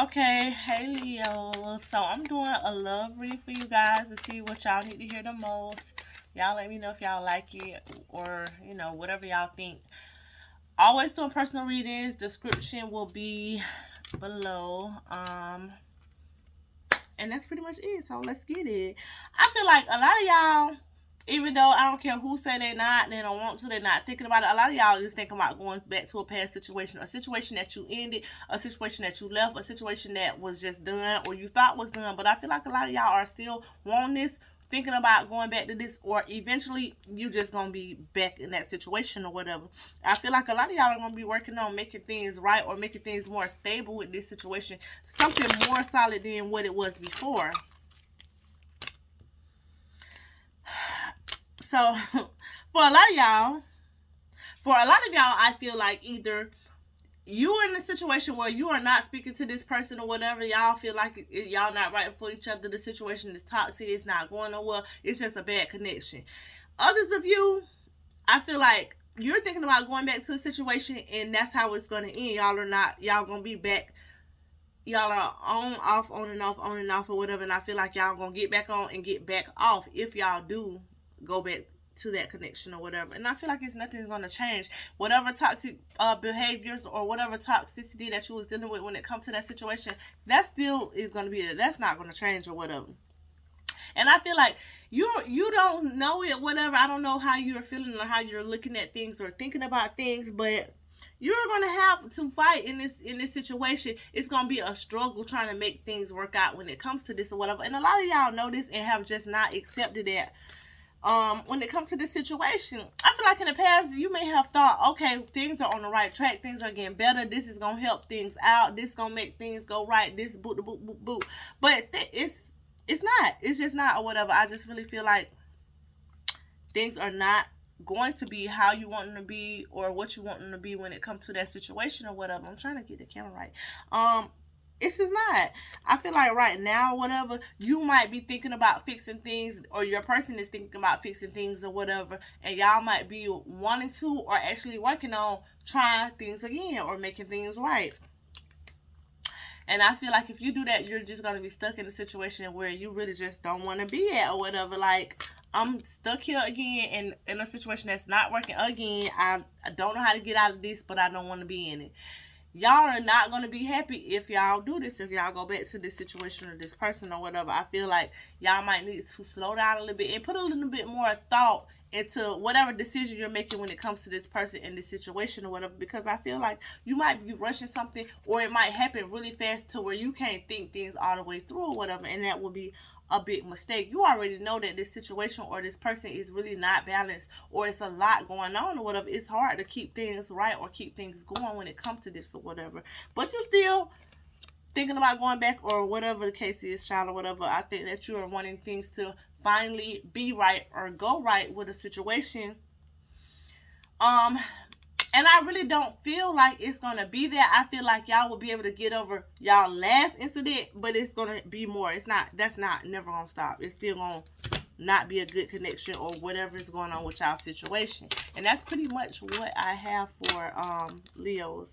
Okay, hey Leo. So I'm doing a love read for you guys to see what y'all need to hear the most. Y'all let me know if y'all like it or, you know, whatever y'all think. Always doing personal readings. Description will be below. Um, and that's pretty much it. So let's get it. I feel like a lot of y'all even though I don't care who say they not, they don't want to, they're not thinking about it. A lot of y'all just thinking about going back to a past situation, a situation that you ended, a situation that you left, a situation that was just done or you thought was done. But I feel like a lot of y'all are still wanting this, thinking about going back to this, or eventually you just gonna be back in that situation or whatever. I feel like a lot of y'all are gonna be working on making things right or making things more stable with this situation, something more solid than what it was before. So for a lot of y'all, for a lot of y'all, I feel like either you are in a situation where you are not speaking to this person or whatever y'all feel like y'all not right for each other the situation is toxic it's not going nowhere it's just a bad connection. Others of you i feel like you're thinking about going back to a situation and that's how it's going to end. Y'all are not y'all gonna be back y'all are on off on and off on and off or whatever and i feel like y'all gonna get back on and get back off if y'all do go back to that connection or whatever. And I feel like it's nothing's going to change. Whatever toxic uh, behaviors or whatever toxicity that you was dealing with when it comes to that situation, that still is going to be. That's not going to change or whatever. And I feel like you you don't know it, whatever. I don't know how you're feeling or how you're looking at things or thinking about things, but you're gonna have to fight in this in this situation. It's gonna be a struggle trying to make things work out when it comes to this or whatever. And a lot of y'all know this and have just not accepted that um, when it comes to this situation, I feel like in the past you may have thought, okay, things are on the right track, things are getting better, this is gonna help things out, this gonna make things go right, this boot boot boot boot. But it's it's not. It's just not or whatever. I just really feel like things are not going to be how you want them to be or what you want them to be when it comes to that situation or whatever. I'm trying to get the camera right. Um, it's just not. I feel like right now, whatever, you might be thinking about fixing things, or your person is thinking about fixing things or whatever, and y'all might be wanting to or actually working on trying things again or making things right. And I feel like if you do that, you're just going to be stuck in a situation where you really just don't want to be at or whatever. Like, I'm stuck here again in, in a situation that's not working again. I, I don't know how to get out of this, but I don't want to be in it y'all are not going to be happy if y'all do this if y'all go back to this situation or this person or whatever. I feel like y'all might need to slow down a little bit and put a little bit more thought into whatever decision you're making when it comes to this person in this situation or whatever because i feel like you might be rushing something or it might happen really fast to where you can't think things all the way through or whatever and that will be a big mistake. You already know that this situation or this person is really not balanced or it's a lot going on or whatever. It's hard to keep things right or keep things going when it comes to this or whatever. But you still thinking about going back or whatever the case is, child, or whatever. I think that you are wanting things to finally be right or go right with a situation. Um, and I really don't feel like it's going to be there. I feel like y'all will be able to get over y'all last incident, but it's going to be more. It's not, that's not, never going to stop. It's still going to not be a good connection or whatever is going on with y'all situation. And that's pretty much what I have for um, Leos.